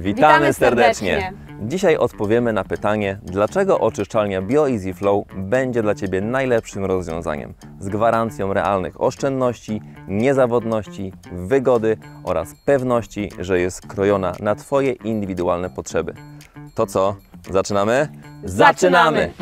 Witamy, Witamy serdecznie. serdecznie. Dzisiaj odpowiemy na pytanie, dlaczego oczyszczalnia BioEasy Flow będzie dla Ciebie najlepszym rozwiązaniem z gwarancją realnych oszczędności, niezawodności, wygody oraz pewności, że jest skrojona na Twoje indywidualne potrzeby. To co? Zaczynamy? Zaczynamy!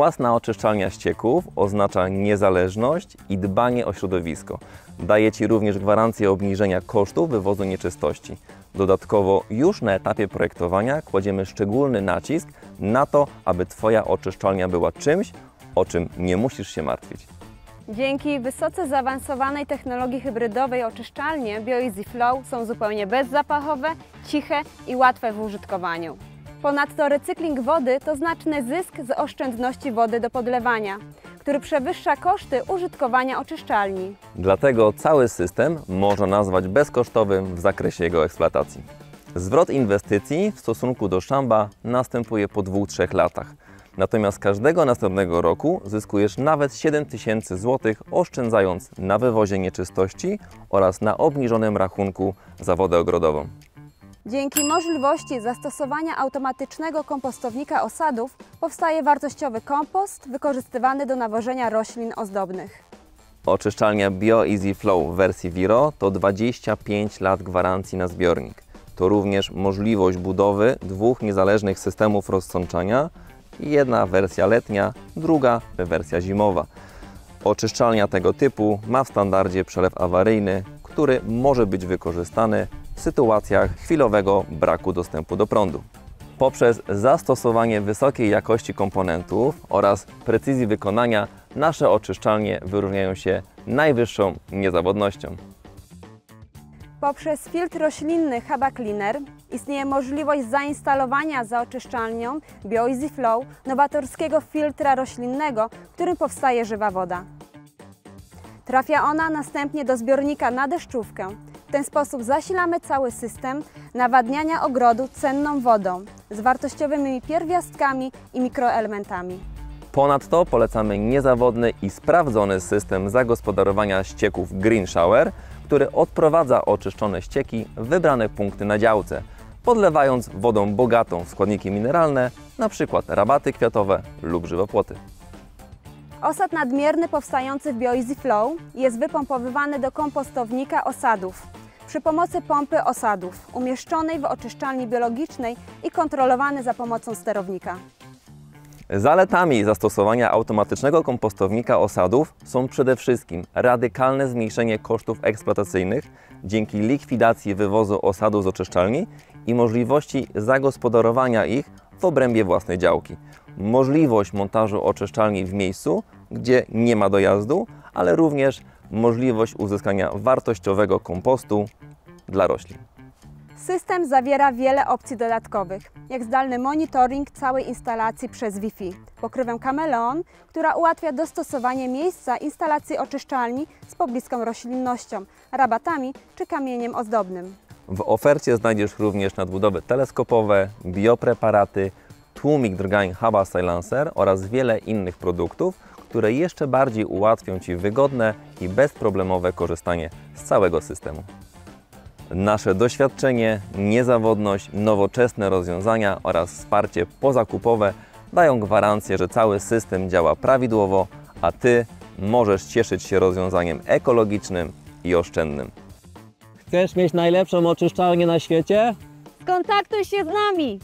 Własna oczyszczalnia ścieków oznacza niezależność i dbanie o środowisko. Daje Ci również gwarancję obniżenia kosztów wywozu nieczystości. Dodatkowo już na etapie projektowania kładziemy szczególny nacisk na to, aby Twoja oczyszczalnia była czymś, o czym nie musisz się martwić. Dzięki wysoce zaawansowanej technologii hybrydowej oczyszczalnie BioEasy Flow są zupełnie bezzapachowe, ciche i łatwe w użytkowaniu. Ponadto recykling wody to znaczny zysk z oszczędności wody do podlewania, który przewyższa koszty użytkowania oczyszczalni. Dlatego cały system można nazwać bezkosztowym w zakresie jego eksploatacji. Zwrot inwestycji w stosunku do szamba następuje po 2-3 latach. Natomiast każdego następnego roku zyskujesz nawet 7 tysięcy złotych, oszczędzając na wywozie nieczystości oraz na obniżonym rachunku za wodę ogrodową. Dzięki możliwości zastosowania automatycznego kompostownika osadów powstaje wartościowy kompost wykorzystywany do nawożenia roślin ozdobnych. Oczyszczalnia BioEasy Flow w wersji Viro to 25 lat gwarancji na zbiornik. To również możliwość budowy dwóch niezależnych systemów rozsączania, jedna wersja letnia, druga wersja zimowa. Oczyszczalnia tego typu ma w standardzie przelew awaryjny, który może być wykorzystany w sytuacjach chwilowego braku dostępu do prądu. Poprzez zastosowanie wysokiej jakości komponentów oraz precyzji wykonania nasze oczyszczalnie wyróżniają się najwyższą niezawodnością. Poprzez filtr roślinny Haba Cleaner istnieje możliwość zainstalowania za oczyszczalnią BioEasy Flow nowatorskiego filtra roślinnego, w którym powstaje żywa woda. Trafia ona następnie do zbiornika na deszczówkę. W ten sposób zasilamy cały system nawadniania ogrodu cenną wodą z wartościowymi pierwiastkami i mikroelementami. Ponadto polecamy niezawodny i sprawdzony system zagospodarowania ścieków Green Shower, który odprowadza oczyszczone ścieki w wybrane punkty na działce, podlewając wodą bogatą w składniki mineralne, np. rabaty kwiatowe lub żywopłoty. Osad nadmierny powstający w BioEasy Flow jest wypompowywany do kompostownika osadów przy pomocy pompy osadów umieszczonej w oczyszczalni biologicznej i kontrolowany za pomocą sterownika. Zaletami zastosowania automatycznego kompostownika osadów są przede wszystkim radykalne zmniejszenie kosztów eksploatacyjnych dzięki likwidacji wywozu osadów z oczyszczalni i możliwości zagospodarowania ich w obrębie własnej działki. Możliwość montażu oczyszczalni w miejscu, gdzie nie ma dojazdu, ale również możliwość uzyskania wartościowego kompostu dla roślin. System zawiera wiele opcji dodatkowych, jak zdalny monitoring całej instalacji przez Wi-Fi, pokrywę Kameleon, która ułatwia dostosowanie miejsca instalacji oczyszczalni z pobliską roślinnością, rabatami czy kamieniem ozdobnym. W ofercie znajdziesz również nadbudowy teleskopowe, biopreparaty, tłumik drgań Haba Silencer oraz wiele innych produktów, które jeszcze bardziej ułatwią Ci wygodne i bezproblemowe korzystanie z całego systemu. Nasze doświadczenie, niezawodność, nowoczesne rozwiązania oraz wsparcie pozakupowe dają gwarancję, że cały system działa prawidłowo, a Ty możesz cieszyć się rozwiązaniem ekologicznym i oszczędnym. Chcesz mieć najlepszą oczyszczalnię na świecie? Skontaktuj się z nami!